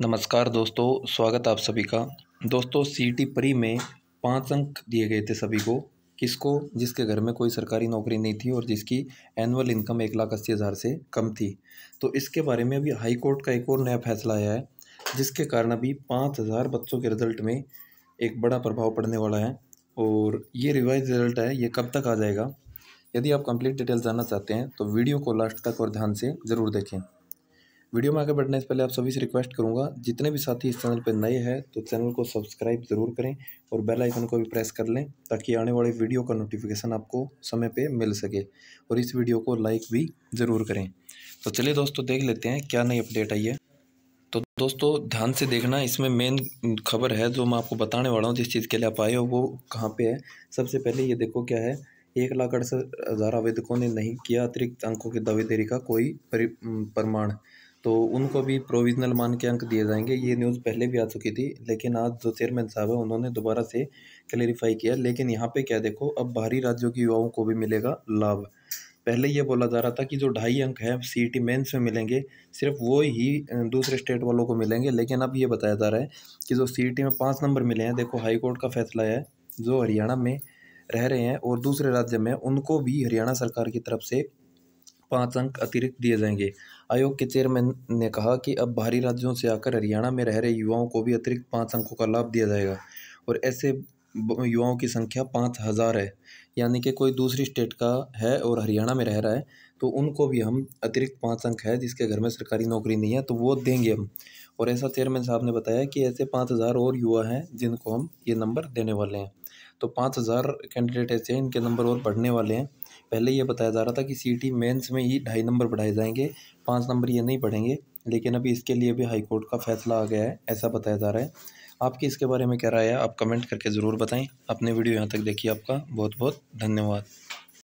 नमस्कार दोस्तों, स्वागत आप सभी का। दोस्तों सी टी प्री में पाँच अंक दिए गए थे सभी को। किसको? जिसके घर में कोई सरकारी नौकरी नहीं थी और जिसकी एनुअल इनकम एक लाख अस्सी हज़ार से कम थी। तो इसके बारे में अभी हाई कोर्ट का एक और नया फैसला आया है, जिसके कारण अभी पाँच हज़ार बच्चों के रिज़ल्ट में एक बड़ा प्रभाव पड़ने वाला है और ये रिवाइज रिज़ल्ट है, ये कब तक आ जाएगा? यदि आप कंप्लीट डिटेल जानना चाहते हैं तो वीडियो को लास्ट तक और ध्यान से ज़रूर देखें। वीडियो में आगे बढ़ने से पहले आप सभी से रिक्वेस्ट करूँगा, जितने भी साथी इस चैनल पर नए हैं तो चैनल को सब्सक्राइब ज़रूर करें और बेल आइकन को भी प्रेस कर लें, ताकि आने वाले वीडियो का नोटिफिकेशन आपको समय पे मिल सके। और इस वीडियो को लाइक भी ज़रूर करें। तो चलिए दोस्तों, देख लेते हैं क्या नई अपडेट आई है। तो दोस्तों, ध्यान से देखना, इसमें मेन खबर है जो मैं आपको बताने वाला हूँ, जिस चीज़ के लिए आप आए हो, वो कहाँ पर है। सबसे पहले ये देखो क्या है, एक लाख अड़सठ हज़ार आवेदकों ने नहीं किया अतिरिक्त अंकों की दावेदारी का कोई प्रमाण। तो उनको भी प्रोविज़नल मान के अंक दिए जाएँगे। ये न्यूज़ पहले भी आ चुकी थी, लेकिन आज जो चेयरमैन साहब है, उन्होंने दोबारा से क्लेरिफाई किया। लेकिन यहाँ पे क्या देखो, अब बाहरी राज्यों के युवाओं को भी मिलेगा लाभ। पहले ये बोला जा रहा था कि जो ढाई अंक है सी टी मेन्स में मिलेंगे, सिर्फ़ वो ही दूसरे स्टेट वालों को मिलेंगे। लेकिन अब ये बताया जा रहा है कि जो सी में पाँच नंबर मिले हैं, देखो हाई कोर्ट का फैसला है, जो हरियाणा में रह रहे हैं और दूसरे राज्य में, उनको भी हरियाणा सरकार की तरफ़ से पाँच अंक अतिरिक्त दिए जाएँगे। आयोग के चेयरमैन ने कहा कि अब बाहरी राज्यों से आकर हरियाणा में रह रहे युवाओं को भी अतिरिक्त पाँच अंकों का लाभ दिया जाएगा और ऐसे युवाओं की संख्या पाँच हज़ार है। यानी कि कोई दूसरी स्टेट का है और हरियाणा में रह रहा है तो उनको भी हम अतिरिक्त पाँच अंक है, जिसके घर में सरकारी नौकरी नहीं है तो वो देंगे हम। और ऐसा चेयरमैन साहब ने बताया कि ऐसे पाँच हज़ार और युवा हैं, जिनको हम ये नंबर देने वाले हैं। तो पाँच हज़ार कैंडिडेट ऐसे हैं, इनके नंबर और बढ़ने वाले हैं। पहले ये बताया जा रहा था कि सी टी मेन्स में ही ढाई नंबर बढ़ाए जाएँगे, पाँच नंबर ये नहीं बढ़ेंगे, लेकिन अभी इसके लिए भी हाई कोर्ट का फैसला आ गया है, ऐसा बताया जा रहा है। आपकी इसके बारे में क्या राय है, आप कमेंट करके ज़रूर बताएँ। अपने वीडियो यहाँ तक देखिए आपका बहुत बहुत धन्यवाद।